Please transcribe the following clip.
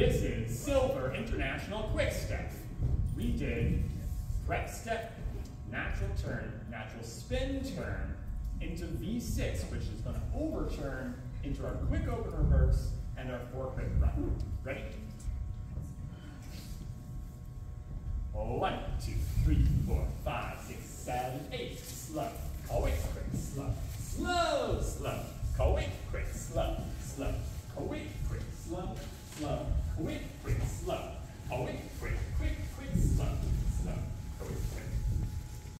This is Silver International Quick Step. We did prep step, natural turn, natural spin turn into V6, which is going to overturn into our quick open reverse and our four quick run. Ready? One, two, three, four, five, six, seven, eight. Slow, quick, quick, slow, slow, slow, quick, quick, slow, slow. quick,